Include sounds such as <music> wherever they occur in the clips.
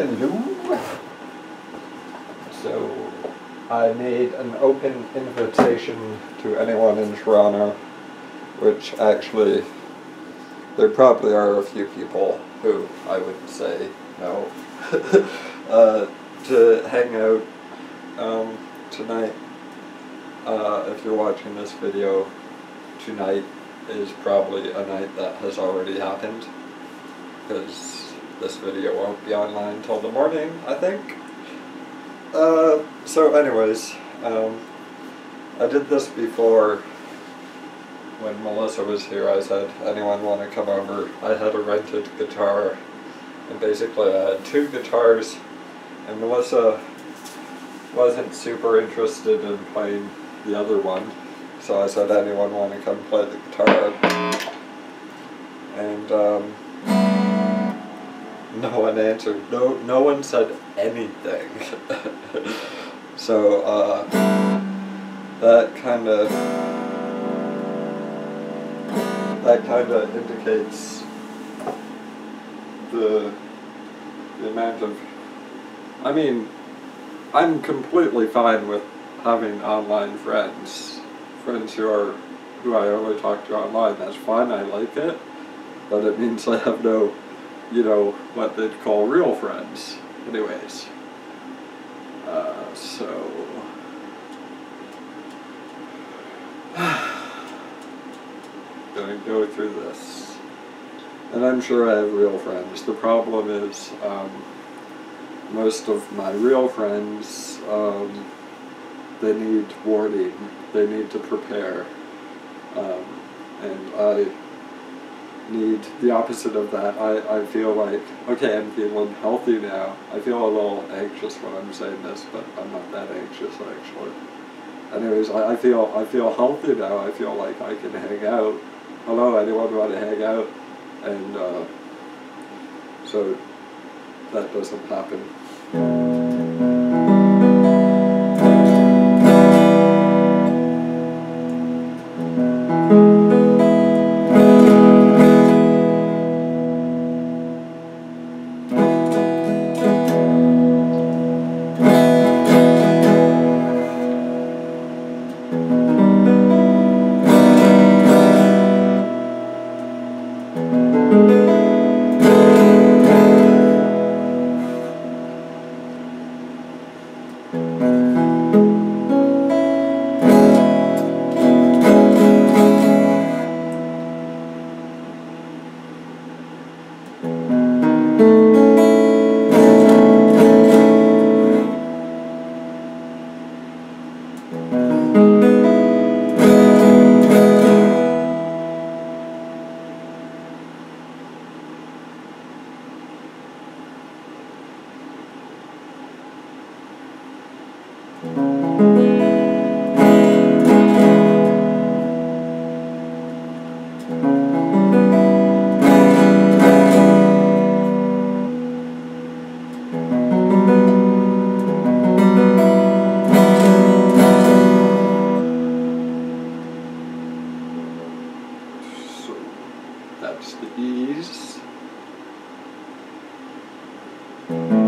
Hello. So, I made an open invitation to anyone in Toronto, which actually, there probably are a few people who I would say no, <laughs> uh, to hang out um, tonight. Uh, if you're watching this video, tonight is probably a night that has already happened, because this video won't be online until the morning, I think. Uh, so anyways, um, I did this before when Melissa was here. I said, anyone want to come over? I had a rented guitar, and basically I had two guitars, and Melissa wasn't super interested in playing the other one, so I said, anyone want to come play the guitar? And um, <laughs> no one answered. No, no one said anything. <laughs> so uh, that kind of that kind of indicates the the amount of. I mean, I'm completely fine with having online friends, friends who are who I only talk to online. That's fine. I like it, but it means I have no you know, what they'd call real friends. Anyways, uh, so. <sighs> Gonna go through this. And I'm sure I have real friends. The problem is, um, most of my real friends, um, they need warning, they need to prepare. Um, and I need the opposite of that. I, I feel like, okay, I'm feeling healthy now. I feel a little anxious when I'm saying this, but I'm not that anxious actually. Anyways, I, I feel I feel healthy now. I feel like I can hang out. Hello, anyone want to hang out? And uh, so that doesn't happen. Okay,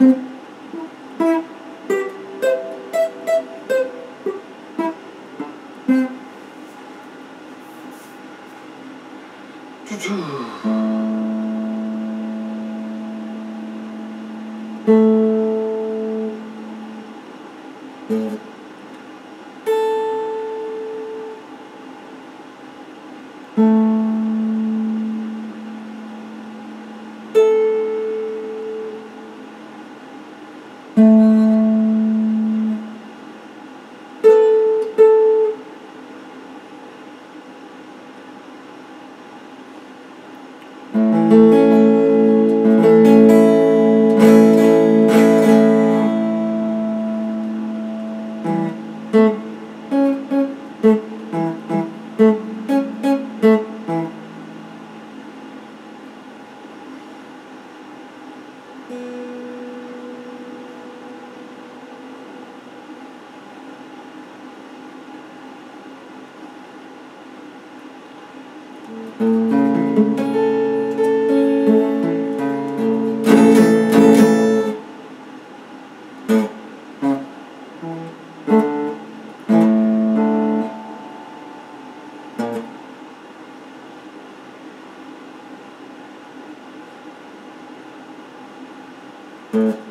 Mm-hmm. Mm-hmm.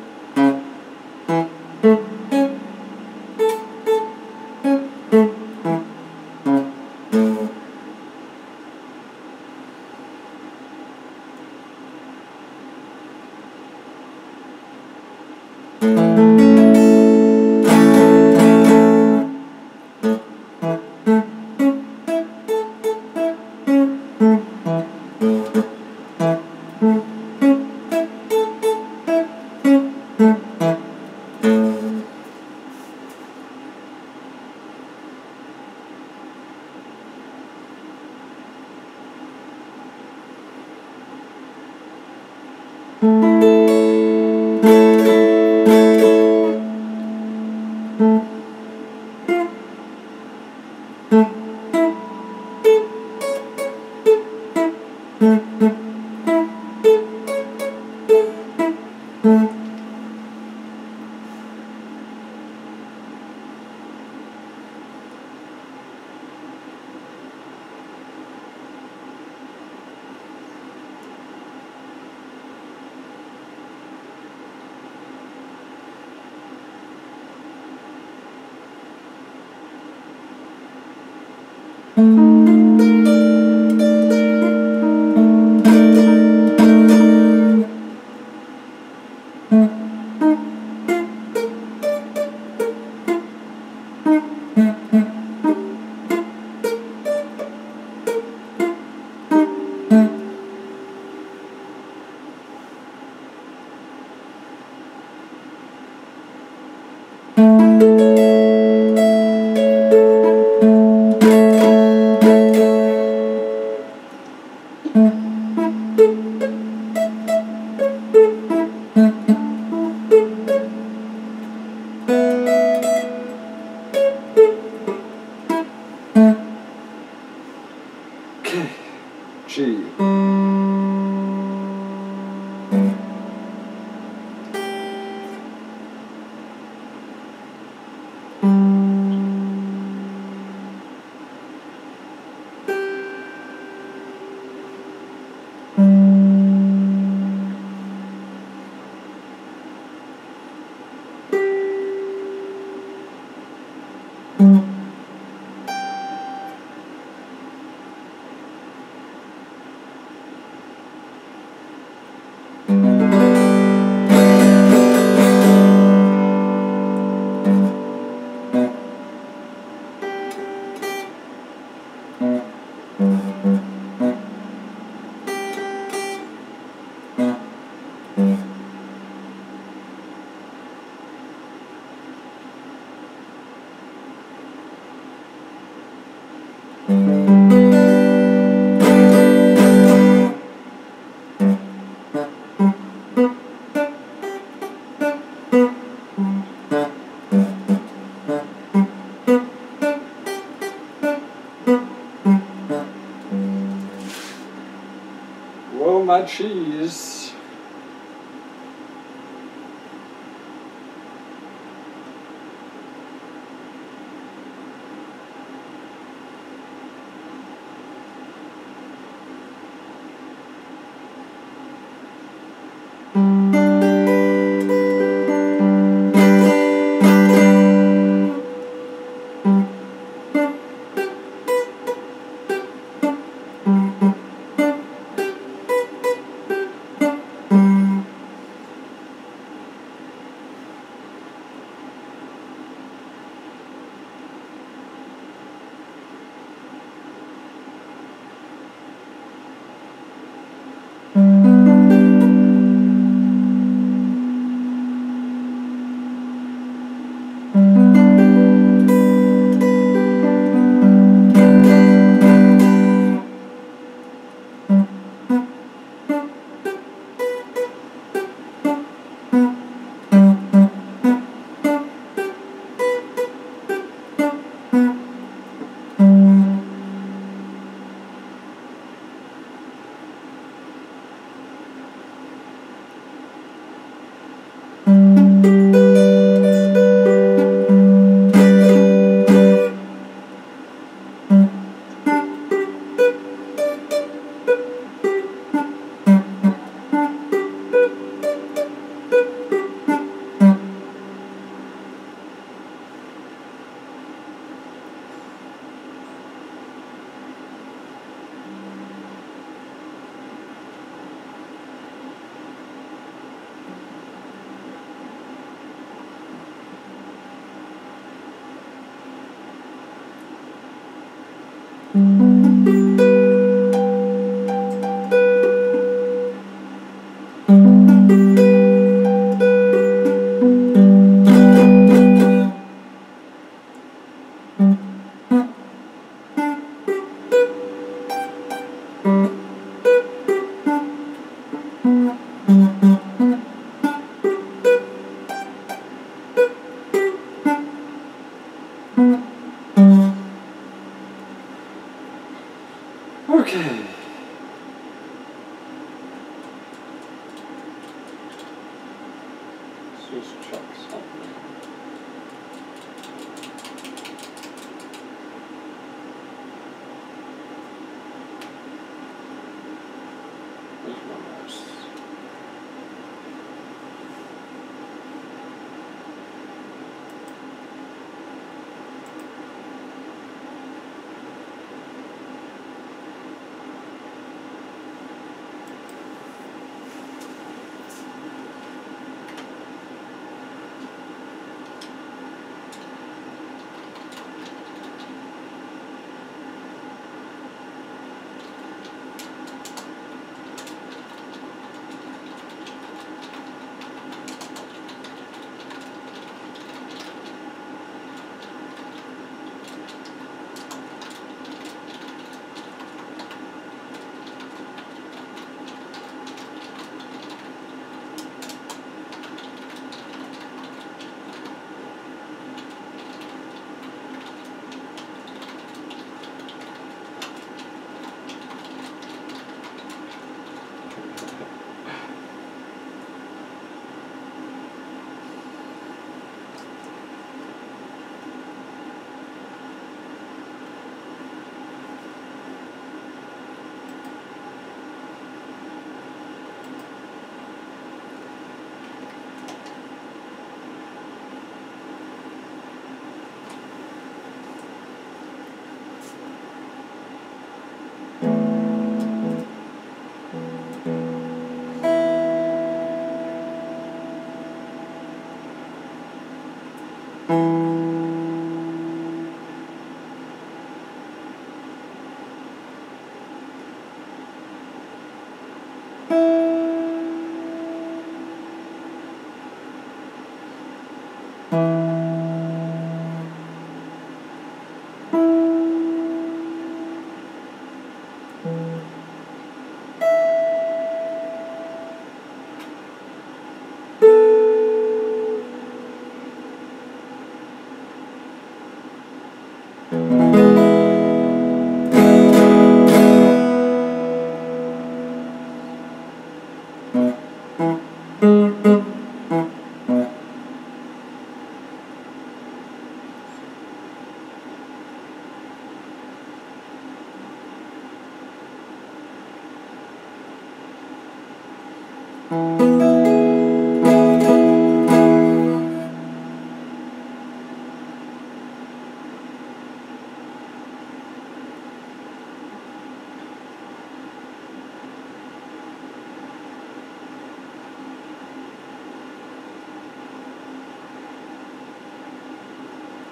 Cheese. Okay. Let's just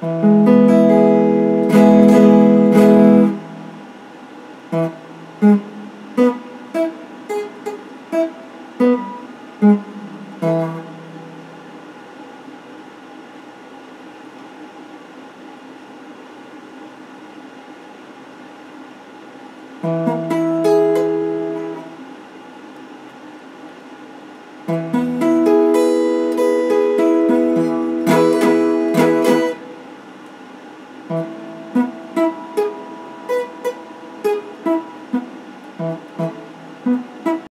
Thank